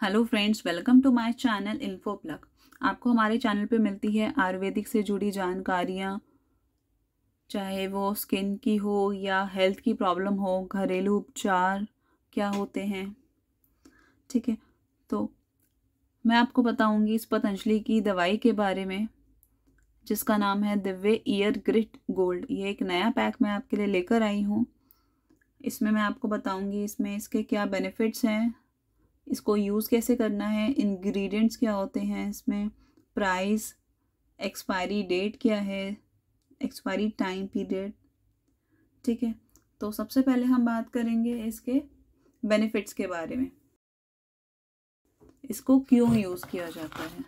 Hello friends welcome to my channel info plug आपको हमारे channel पे मिलती है आयुर्वेदिक से जुड़ी जानकारियाँ, चाहे वो स्किन की हो या हेल्थ की प्रॉब्लम हो, घरेलू उपचार क्या होते हैं, ठीक है? तो मैं आपको बताऊँगी इस पतंजलि की दवाई के बारे में, जिसका नाम है दिव्य ईयर ग्रिट गोल्ड ये एक नया पैक मैं आपके लिए लेकर आई हूँ। इसमें मैं आपको बताऊँगी इसमें इसके क्या बेनिफिट्स हैं इसको यूज़ कैसे करना है इंग्रेडिएंट्स क्या होते हैं इसमें प्राइस एक्सपायरी डेट क्या है एक्सपायरी टाइम पीरियड ठीक है? तो सबसे पहले हम बात करेंगे इसके बेनिफिट्स के बारे में। इसको क्यों यूज़ किया जाता है?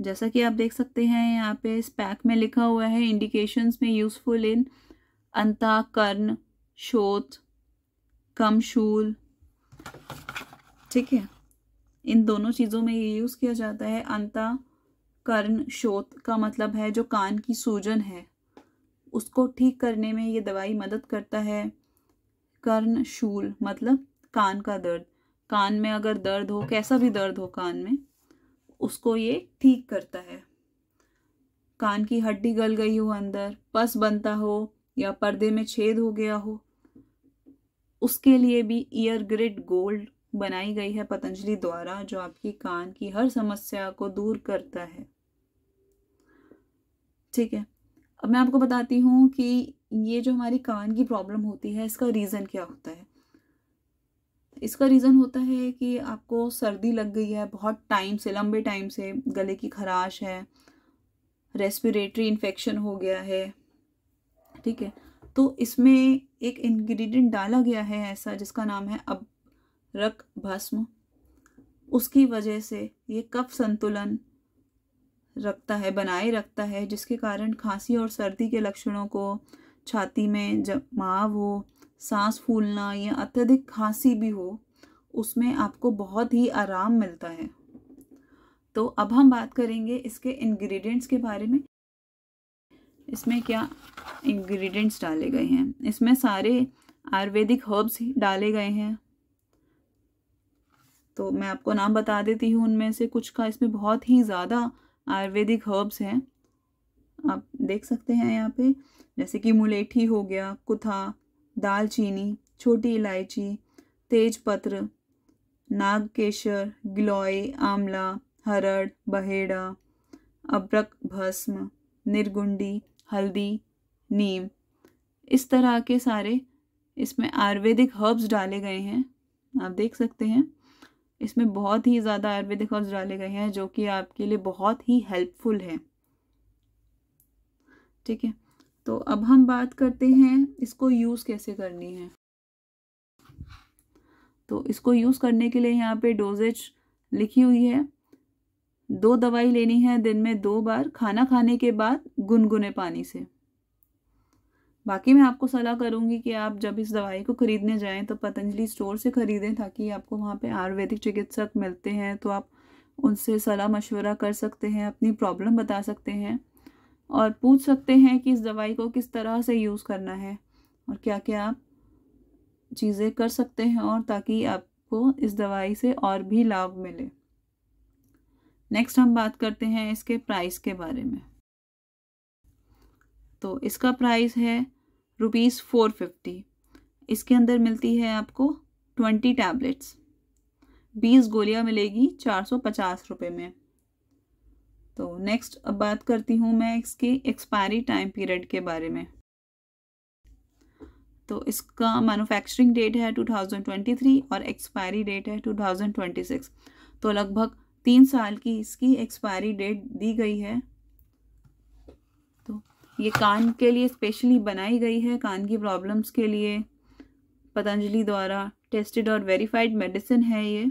जैसा कि आप देख सकते हैं, यहाँ पे इस पैक में लिखा हुआ है इंडिकेशंस में यूज़फुल इन अंता कर्ण शोथ कम शूल ठीक है? इन दोनों चीज़ों में ये यूज़ किया जाता है अंता, कर्ण, शोत का मतलब है जो कान की सूजन है। उसको ठीक करने में ये दवाई मदद करता है। कर्ण, शूल मतलब कान का दर्द। कान में अगर दर्द हो, कैसा भी दर्द हो कान में, उसको ये ठीक करता है। कान की हड्डी गल गई हो अंदर, पस बनता हो या पर्दे में छेद हो गया हो उसके लिए भी ईयर ग्रिड गोल्ड बनाई गई है पतंजलि द्वारा, जो आपकी कान की हर समस्या को दूर करता है। ठीक है, अब मैं आपको बताती हूँ कि ये जो हमारी कान की प्रॉब्लम होती है, इसका रीज़न क्या होता है? इसका रीज़न होता है कि आपको सर्दी लग गई है बहुत टाइम से, लंबे टाइम से, गले की खराश है रेस्पिरेटरी इन्फेक्शन हो गया है। ठीक है तो इसमें एक इंग्रेडिएंट डाला गया है ऐसा, जिसका नाम है अब रक भस्म। उसकी वजह से ये कफ संतुलन रखता है, बनाए रखता है, जिसके कारण खांसी और सर्दी के लक्षणों को छाती में जमाव हो, सांस फूलना या अत्यधिक खांसी भी हो, उसमें आपको बहुत ही आराम मिलता है। तो अब हम बात करेंगे इसके इंग्रेडिएंट्स के बारे में। इसमें क्या इंग्रेडिएंट्स डाले गए हैं? इसमें सारे आयुर्वेदिक हर्ब्स डाले गए हैं। तो मैं आपको नाम बता देती हूँ उनमें से कुछ का। इसमें बहुत ही ज़्यादा आयुर्वेदिक हर्ब्स हैं। आप देख सकते हैं यहाँ पे, जैसे कि मुलेठी हो गया, कुथा, दालचीनी, छोटी इलायची तेज पत्र नाग केशर गिलोय, आंवला, हरड़, बहेड़ा, अब्रक, भस्म, निर्गुंडी हल्दी, नीम, इस तरह के सारे इसमें आयुर्वेदिक हर्ब्स डाले गए हैं। आप देख सकते हैं, इसमें बहुत ही ज़्यादा आयुर्वेदिक हर्ब्स डाले गए हैं, जो कि आपके लिए बहुत ही हेल्पफुल है। ठीक है तो अब हम बात करते हैं, इसको यूज़ कैसे करनी है। तो इसको यूज़ करने के लिए यहाँ पे डोजेज लिखी हुई है। दो दवाई लेनी है दिन में दो बार, खाना खाने के बाद गुनगुने पानी से। बाकी मैं आपको सलाह करूँगी कि आप जब इस दवाई को ख़रीदने जाएँ तो पतंजलि स्टोर से ख़रीदें ताकि आपको वहाँ पे आयुर्वेदिक चिकित्सक मिलते हैं तो आप उनसे सलाह मशवरा कर सकते हैं, अपनी प्रॉब्लम बता सकते हैं और पूछ सकते हैं कि इस दवाई को किस तरह से यूज़ करना है और क्या क्या आप चीज़ें कर सकते हैं और ताकि आपको इस दवाई से और भी लाभ मिले। नेक्स्ट हम बात करते हैं इसके प्राइस के बारे में। तो इसका प्राइस है रुपीज़ फोर फिफ्टी इसके अंदर मिलती है आपको ट्वेंटी टैबलेट्स बीस गोलियाँ मिलेगी चार सौ पचास रुपये में। तो नेक्स्ट अब बात करती हूँ मैं इसकी एक्सपायरी टाइम पीरियड के बारे में। तो इसका मैन्युफैक्चरिंग डेट है 2023 और एक्सपायरी डेट है 2026 तो लगभग तीन साल की इसकी एक्सपायरी डेट दी गई है। तो ये कान के लिए स्पेशली बनाई गई है, कान की प्रॉब्लम्स के लिए, पतंजलि द्वारा टेस्टेड और वेरीफाइड मेडिसिन है ये,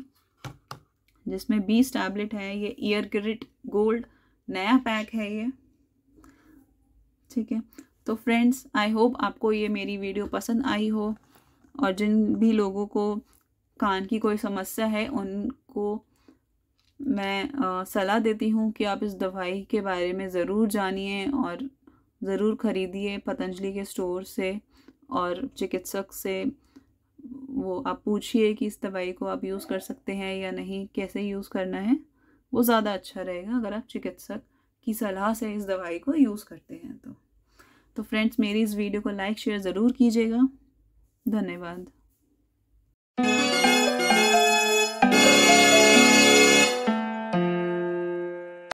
जिसमें बीस टैबलेट है, ये ईयर ग्रिट गोल्ड नया पैक है ये। ठीक है तो फ्रेंड्स आई होप आपको ये मेरी वीडियो पसंद आई हो, और जिन भी लोगों को कान की कोई समस्या है, उनको मैं सलाह देती हूँ कि आप इस दवाई के बारे में ज़रूर जानिए और ज़रूर ख़रीदिए पतंजलि के स्टोर से और चिकित्सक से। वो, आप पूछिए कि इस दवाई को आप यूज़ कर सकते हैं या नहीं, कैसे यूज़ करना है, वो ज़्यादा अच्छा रहेगा अगर आप चिकित्सक की सलाह से इस दवाई को यूज़ करते हैं तो। तो फ्रेंड्स, मेरी इस वीडियो को लाइक, शेयर ज़रूर कीजिएगा। धन्यवाद।